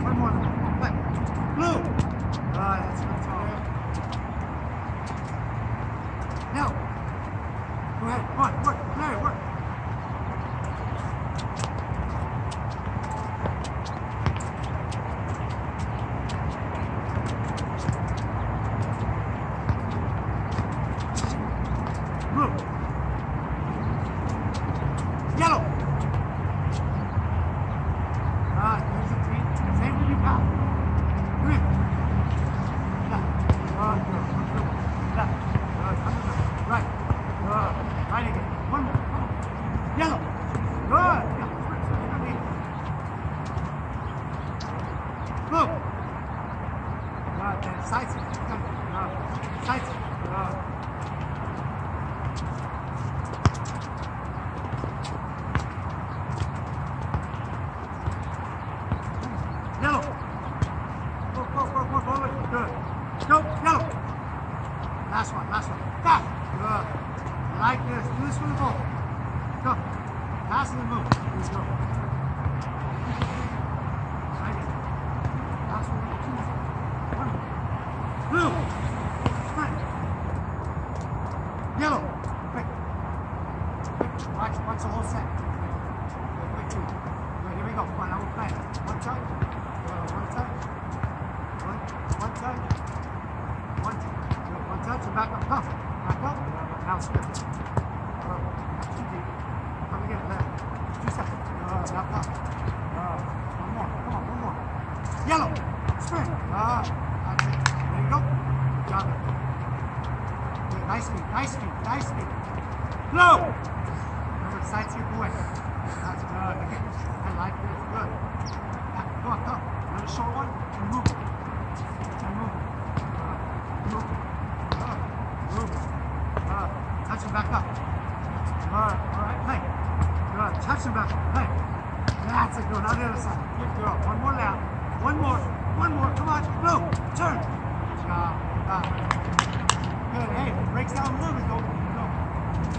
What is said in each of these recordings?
One more. Left. Blue. Ah, that's not all. Now. Go ahead. Come on. Work. Larry, work. Blue. Yellow. Ah, there's a green. Same when you got. Green. Left. Ah, good. Good. Left. Ah, come on. Right. Ah, right again. One more. Come on. Yellow. Good. Yeah. Switch, switch, switch, switch. Blue. Ah, then sides. Ah, sides. Ah. Yellow. Go, go, go, go, go. Good. Go, yellow. Last one, last one. Back. Good. Like this. Do this for the ball. Go. Pass and move. Let's go. Like it. Last one. Two. One. Blue. Sprint. Yellow. Quick. Quick. Watch, watch the whole set. Quick, quick, quick. Good, here we go. Come on, now we're playing. One time. Uh, one time. One, one time. One time. One touch and back up. Come. Back up. Now spin. Uh, too deep. Come again. Left. Two seconds. Uh, back up. Uh, one more. Come on, one more. Yellow. Sprint. Ah, that's it. There you go. Good job. Good. Nice speed. Nice speed. Nice speed. Blow. Remember, sides your boy. That's good. I like this. Good. Back. Go on, go. Another short one. And move it. And move it. Uh, move it. Uh, move it. Uh, touch him back up. Alright, alright, play. Good. Touch him back. Play. That's a good. On the other side. Good girl. One more now. One more. One more. Come on. Blue. Turn. Good job. Uh, good. Hey, breaks down a little bit, go. Go.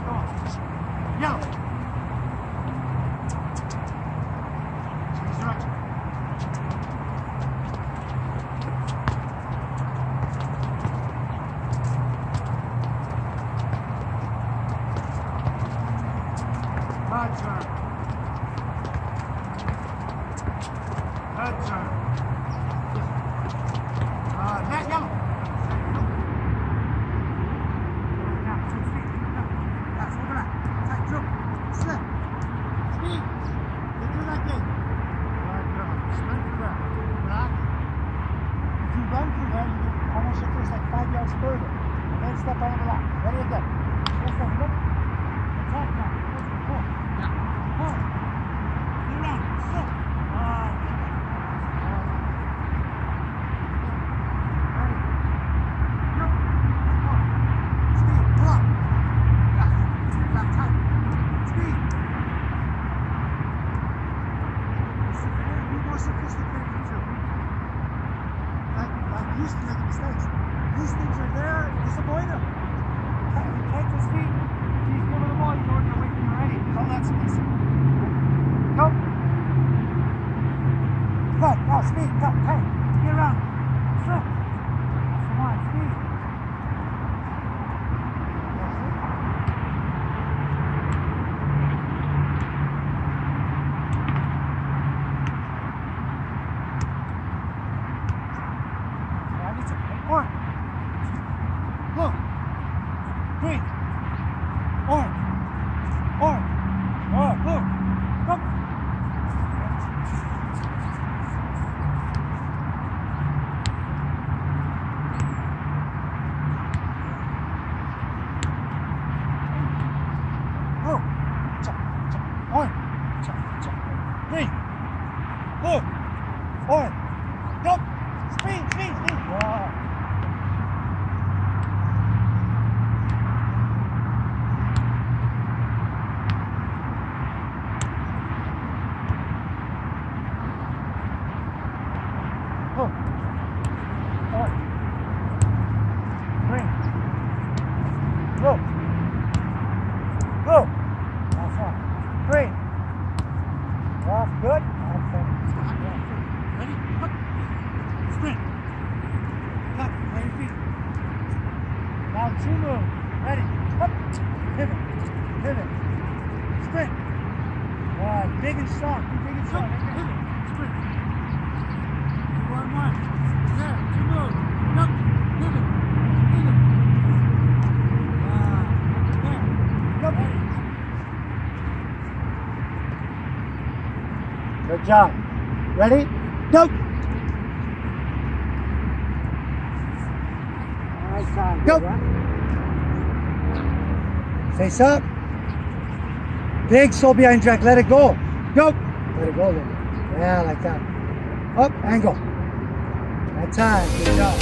Go on. Yellow. Change direction. Turn. Good turn. Uh, net yellow. Now, two feet. Now, that's over that. Tight jump. Slip. Speed. Get through that gate. Good girl. Sprint to grab. Back. If you run through there, you can almost this like five yards further. And then step on the block. Ready again. the boy now. Catch his feet. He's giving the ball. You're going away from already. Oh, Call that space. Go. Go. Go. Speed. Go. Hey. Get around. Slip. Come on. Speed. One. あ。Good job. Ready? Go. Nice time. Go. Face up. Big soul behind drag. Let it go. Go. Let it go. Then. Yeah, like that. Up. Angle. That time. Good job.